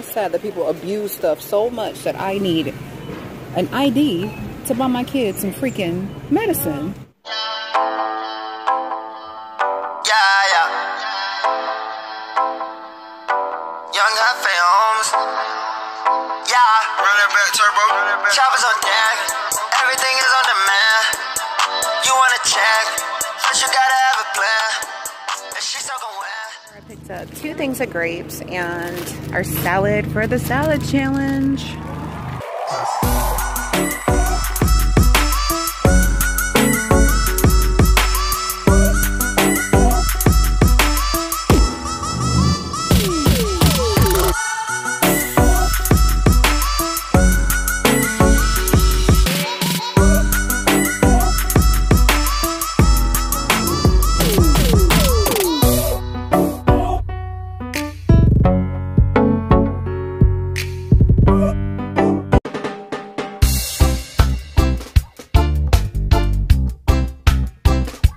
That's sad that people abuse stuff so much that I need an ID to buy my kids some freaking medicine. Yeah, yeah. Young films. Yeah. Run that back, turbo. Choppers on deck. Everything is on demand. You wanna check, but you gotta have a plan. And she's talking. I picked up two things of grapes and our salad for the salad challenge.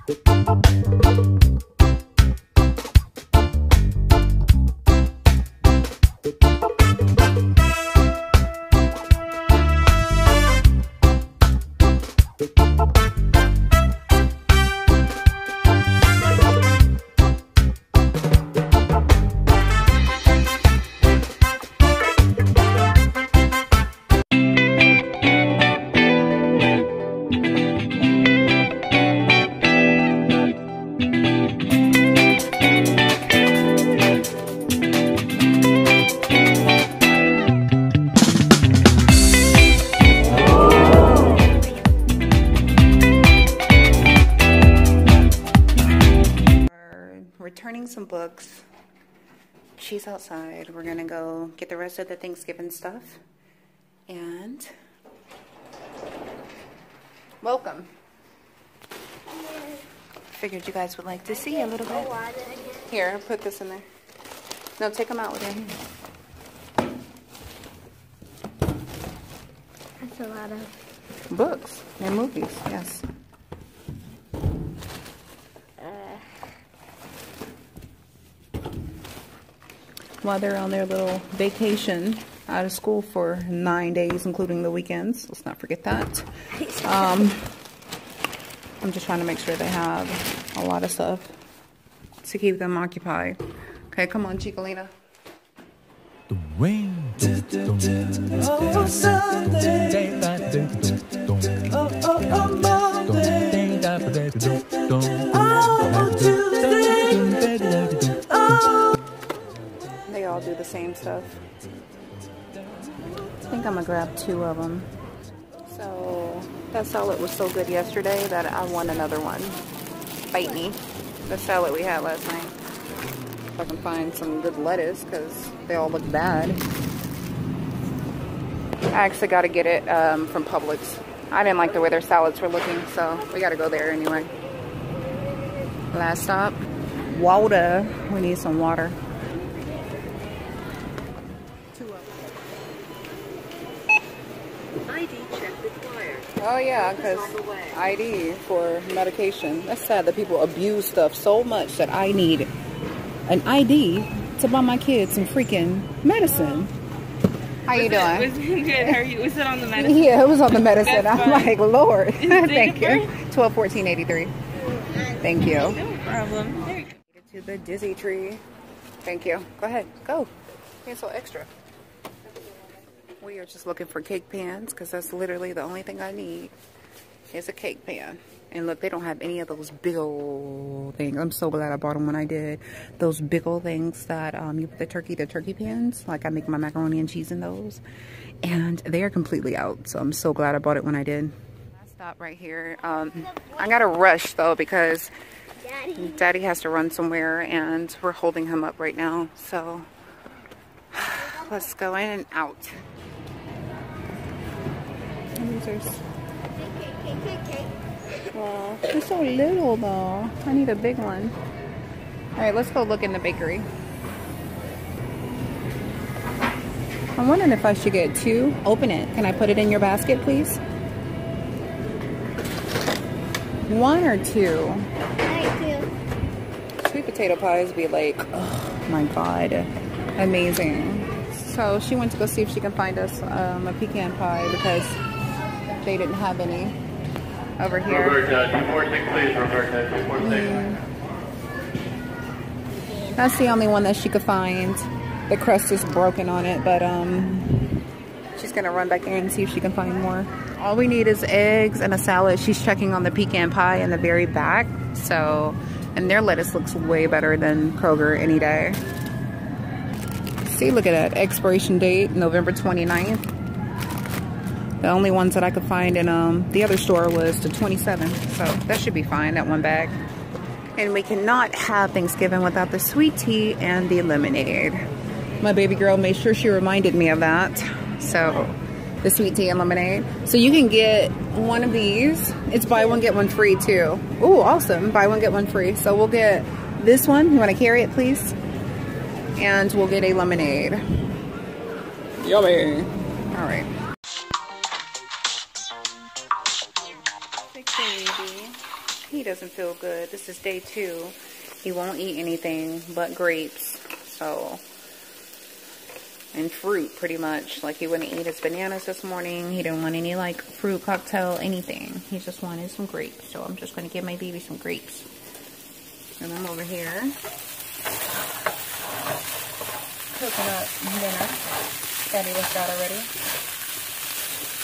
We're some books. She's outside. We're gonna go get the rest of the Thanksgiving stuff. And welcome. Figured you guys would like to see a little bit. Here, put this in there. No, take them out with your hand. That's a lot of. Books and movies, yes. While they're on their little vacation out of school for nine days, including the weekends. Let's not forget that. Um, I'm just trying to make sure they have a lot of stuff to keep them occupied. Okay, come on, Chicolina. The rain. They stuff. I think I'm gonna grab two of them. So that salad was so good yesterday that I want another one. Bite me. The salad we had last night. If I can find some good lettuce because they all look bad. I actually got to get it um, from Publix. I didn't like the way their salads were looking, so we got to go there anyway. Last stop, water. We need some water. Oh yeah, because ID for medication. That's sad that people abuse stuff so much that I need an ID to buy my kids some freaking medicine. How you doing? Was it good? How are you? Was it on the medicine? Yeah, it was on the medicine. I'm like, Lord, thank you. different? Twelve fourteen eighty three. Thank you. No problem. There you go. To the dizzy tree. Thank you. Go ahead. Go. Cancel extra. We are just looking for cake pans because that's literally the only thing I need is a cake pan. And look, they don't have any of those big old things. I'm so glad I bought them when I did. Those big old things that um, you put the turkey, the turkey pans. Like I make my macaroni and cheese in those. And they are completely out. So I'm so glad I bought it when I did. Last stop right here. Um, I got to rush though because Daddy. Daddy has to run somewhere and we're holding him up right now. So let's go in and out. Wow, they're so little though. I need a big one. All right, let's go look in the bakery. I'm wondering if I should get two. Open it. Can I put it in your basket, please? One or two? Sweet potato pies be like, oh my god, amazing. So she went to go see if she can find us um, a pecan pie because they didn't have any over here. Roberta, 246 please, Roberta, 246. That's the only one that she could find. The crust is broken on it, but um, she's gonna run back there and see if she can find more. All we need is eggs and a salad. She's checking on the pecan pie in the very back. So, and their lettuce looks way better than Kroger any day. See, look at that. Expiration date, November 29th. The only ones that I could find in um, the other store was the 27. So that should be fine, that one bag. And we cannot have Thanksgiving without the sweet tea and the lemonade. My baby girl made sure she reminded me of that. So the sweet tea and lemonade. So you can get one of these. It's buy one, get one free too. Ooh, awesome. Buy one, get one free. So we'll get this one. You want to carry it, please? And we'll get a lemonade. Yummy. All right. Doesn't feel good. This is day two. He won't eat anything but grapes. So, and fruit pretty much. Like he wouldn't eat his bananas this morning. He didn't want any like fruit cocktail, anything. He just wanted some grapes. So I'm just going to give my baby some grapes. And I'm over here. Coconut dinner. Daddy left out already.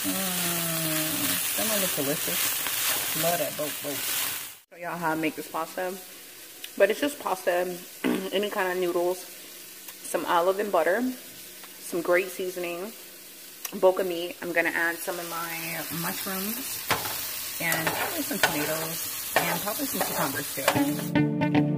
Mmm, that looks delicious. Love that boat boat. Y'all how I make this pasta. But it's just pasta, any kind of noodles, some olive and butter, some great seasoning, boca meat. I'm gonna add some of my mushrooms and probably some tomatoes and probably some cucumbers too.